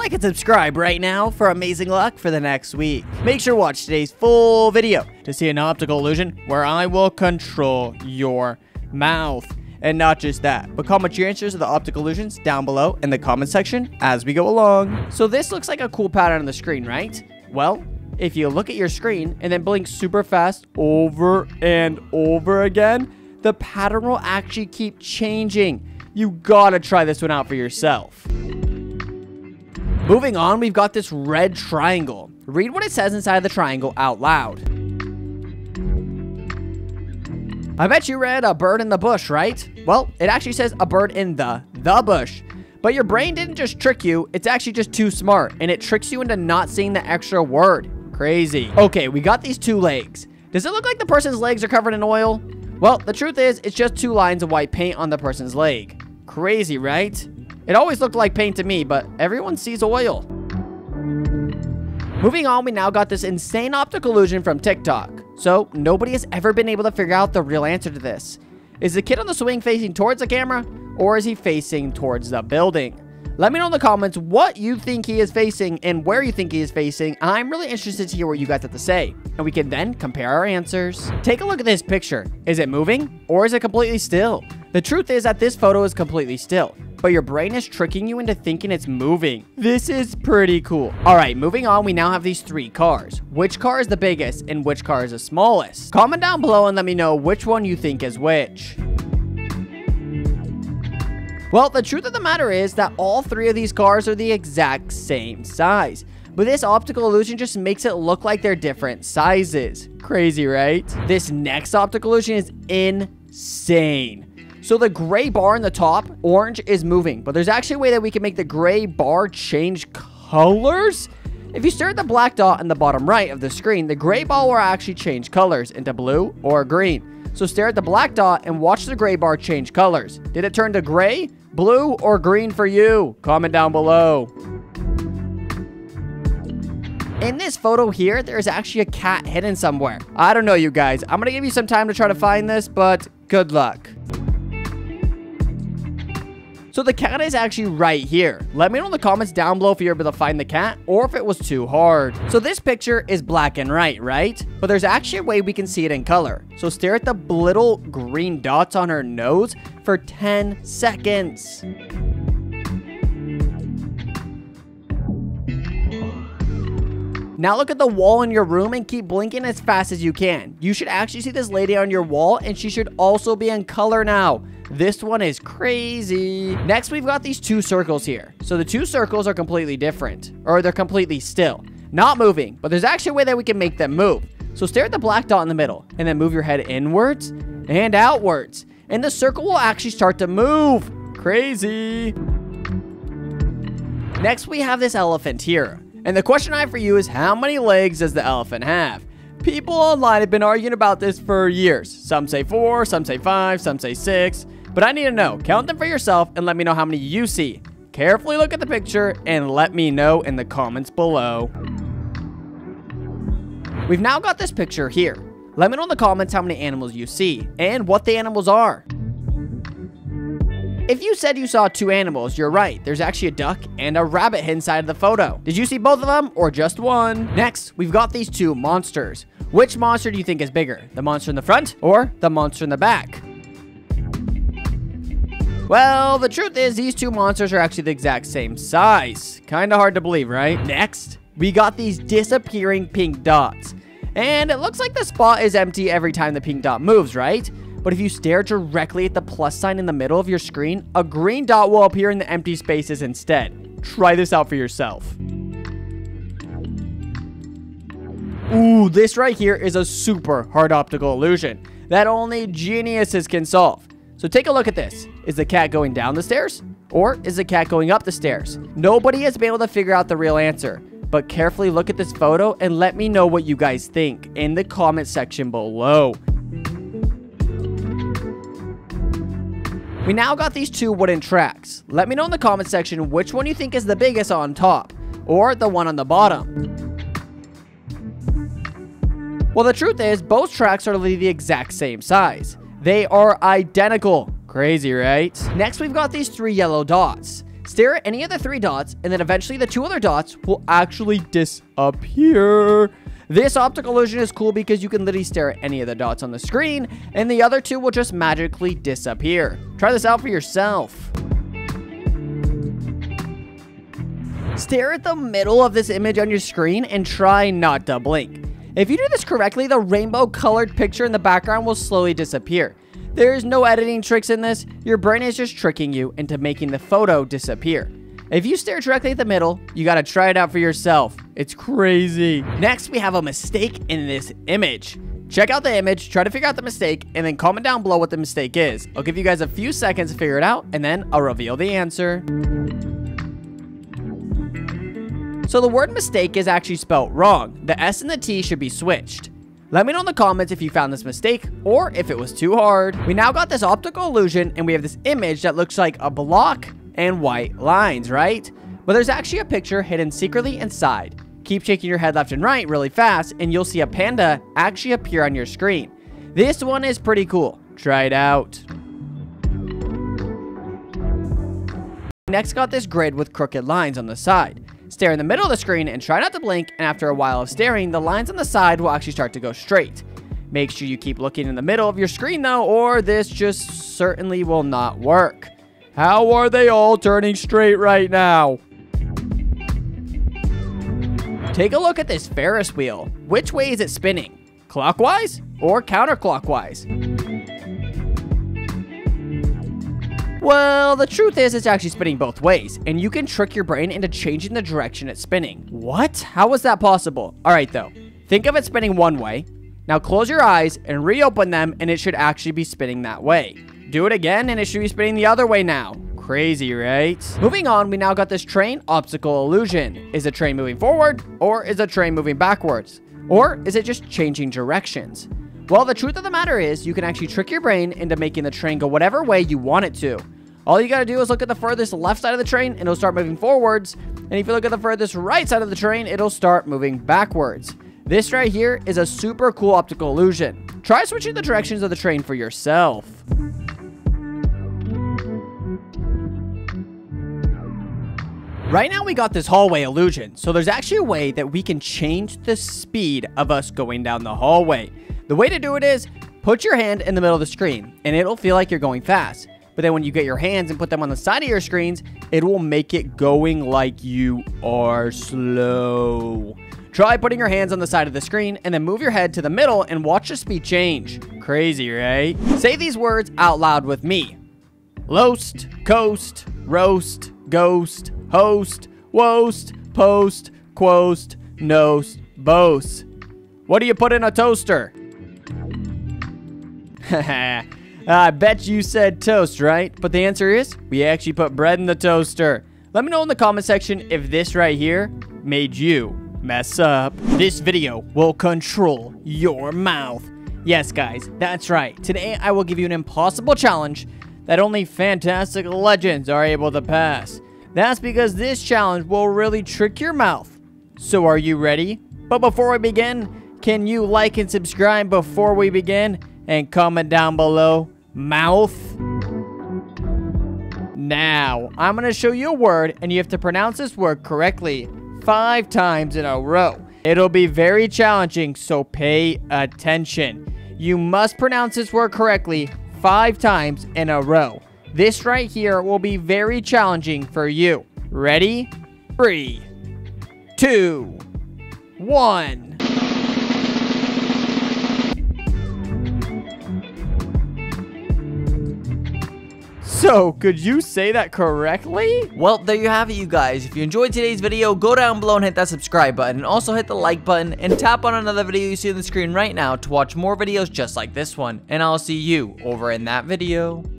Like and subscribe right now for amazing luck for the next week. Make sure to watch today's full video to see an optical illusion where I will control your mouth. And not just that, but comment your answers to the optical illusions down below in the comment section as we go along. So this looks like a cool pattern on the screen, right? Well, if you look at your screen and then blink super fast over and over again, the pattern will actually keep changing. You gotta try this one out for yourself. Moving on, we've got this red triangle. Read what it says inside the triangle out loud. I bet you read a bird in the bush, right? Well, it actually says a bird in the, the bush. But your brain didn't just trick you, it's actually just too smart, and it tricks you into not seeing the extra word. Crazy. Okay, we got these two legs. Does it look like the person's legs are covered in oil? Well, the truth is, it's just two lines of white paint on the person's leg. Crazy, right? It always looked like paint to me, but everyone sees oil. Moving on, we now got this insane optical illusion from TikTok. So, nobody has ever been able to figure out the real answer to this. Is the kid on the swing facing towards the camera, or is he facing towards the building? Let me know in the comments what you think he is facing and where you think he is facing. I'm really interested to hear what you guys have to say. And we can then compare our answers. Take a look at this picture. Is it moving or is it completely still? The truth is that this photo is completely still but your brain is tricking you into thinking it's moving. This is pretty cool. All right, moving on, we now have these three cars. Which car is the biggest and which car is the smallest? Comment down below and let me know which one you think is which. Well, the truth of the matter is that all three of these cars are the exact same size. But this optical illusion just makes it look like they're different sizes. Crazy, right? This next optical illusion is insane. So the gray bar in the top, orange, is moving. But there's actually a way that we can make the gray bar change colors? If you stare at the black dot in the bottom right of the screen, the gray ball will actually change colors into blue or green. So stare at the black dot and watch the gray bar change colors. Did it turn to gray, blue, or green for you? Comment down below. In this photo here, there's actually a cat hidden somewhere. I don't know, you guys. I'm gonna give you some time to try to find this, but good luck. So the cat is actually right here. Let me know in the comments down below if you're able to find the cat or if it was too hard. So this picture is black and white, right? But there's actually a way we can see it in color. So stare at the little green dots on her nose for 10 seconds. Now look at the wall in your room and keep blinking as fast as you can. You should actually see this lady on your wall and she should also be in color now. This one is crazy. Next, we've got these two circles here. So the two circles are completely different, or they're completely still. Not moving, but there's actually a way that we can make them move. So stare at the black dot in the middle, and then move your head inwards and outwards. And the circle will actually start to move. Crazy. Next, we have this elephant here. And the question I have for you is how many legs does the elephant have? People online have been arguing about this for years. Some say four, some say five, some say six. But I need to know. Count them for yourself and let me know how many you see. Carefully look at the picture and let me know in the comments below. We've now got this picture here. Let me know in the comments how many animals you see and what the animals are. If you said you saw two animals, you're right. There's actually a duck and a rabbit inside of the photo. Did you see both of them or just one? Next, we've got these two monsters. Which monster do you think is bigger? The monster in the front or the monster in the back? Well, the truth is these two monsters are actually the exact same size. Kinda hard to believe, right? Next, we got these disappearing pink dots. And it looks like the spot is empty every time the pink dot moves, right? But if you stare directly at the plus sign in the middle of your screen, a green dot will appear in the empty spaces instead. Try this out for yourself. Ooh, this right here is a super hard optical illusion that only geniuses can solve. So take a look at this. Is the cat going down the stairs? Or is the cat going up the stairs? Nobody has been able to figure out the real answer. But carefully look at this photo and let me know what you guys think in the comment section below. We now got these two wooden tracks. Let me know in the comment section which one you think is the biggest on top, or the one on the bottom. Well, the truth is, both tracks are the exact same size. They are identical. Crazy, right? Next, we've got these three yellow dots. Stare at any of the three dots, and then eventually the two other dots will actually disappear. This optical illusion is cool because you can literally stare at any of the dots on the screen, and the other two will just magically disappear. Try this out for yourself. Stare at the middle of this image on your screen and try not to blink. If you do this correctly, the rainbow colored picture in the background will slowly disappear. There is no editing tricks in this, your brain is just tricking you into making the photo disappear. If you stare directly at the middle, you gotta try it out for yourself. It's crazy. Next, we have a mistake in this image. Check out the image, try to figure out the mistake, and then comment down below what the mistake is. I'll give you guys a few seconds to figure it out, and then I'll reveal the answer. So the word mistake is actually spelled wrong. The S and the T should be switched. Let me know in the comments if you found this mistake or if it was too hard. We now got this optical illusion and we have this image that looks like a block and white lines, right? But there's actually a picture hidden secretly inside. Keep shaking your head left and right really fast and you'll see a panda actually appear on your screen. This one is pretty cool. Try it out. Next got this grid with crooked lines on the side. Stare in the middle of the screen and try not to blink, and after a while of staring, the lines on the side will actually start to go straight. Make sure you keep looking in the middle of your screen though, or this just certainly will not work. How are they all turning straight right now? Take a look at this Ferris wheel. Which way is it spinning? Clockwise or counterclockwise? Well, the truth is it's actually spinning both ways, and you can trick your brain into changing the direction it's spinning. What? How was that possible? Alright though, think of it spinning one way. Now close your eyes and reopen them and it should actually be spinning that way. Do it again and it should be spinning the other way now. Crazy, right? Moving on, we now got this train optical illusion. Is the train moving forward or is the train moving backwards? Or is it just changing directions? Well, the truth of the matter is, you can actually trick your brain into making the train go whatever way you want it to. All you gotta do is look at the furthest left side of the train, and it'll start moving forwards. And if you look at the furthest right side of the train, it'll start moving backwards. This right here is a super cool optical illusion. Try switching the directions of the train for yourself. Right now we got this hallway illusion, so there's actually a way that we can change the speed of us going down the hallway. The way to do it is put your hand in the middle of the screen and it'll feel like you're going fast. But then when you get your hands and put them on the side of your screens, it will make it going like you are slow. Try putting your hands on the side of the screen and then move your head to the middle and watch the speed change. Crazy, right? Say these words out loud with me. Loast, coast, roast, ghost, host, wost, post, quost, nost, boast. What do you put in a toaster? I bet you said toast, right? But the answer is, we actually put bread in the toaster. Let me know in the comment section if this right here made you mess up. This video will control your mouth. Yes, guys, that's right. Today, I will give you an impossible challenge that only fantastic legends are able to pass. That's because this challenge will really trick your mouth. So are you ready? But before we begin, can you like and subscribe before we begin? And comment down below mouth. Now, I'm going to show you a word and you have to pronounce this word correctly five times in a row. It'll be very challenging, so pay attention. You must pronounce this word correctly five times in a row. This right here will be very challenging for you. Ready? Three, two, one. So, could you say that correctly? Well, there you have it, you guys. If you enjoyed today's video, go down below and hit that subscribe button. And also hit the like button and tap on another video you see on the screen right now to watch more videos just like this one. And I'll see you over in that video.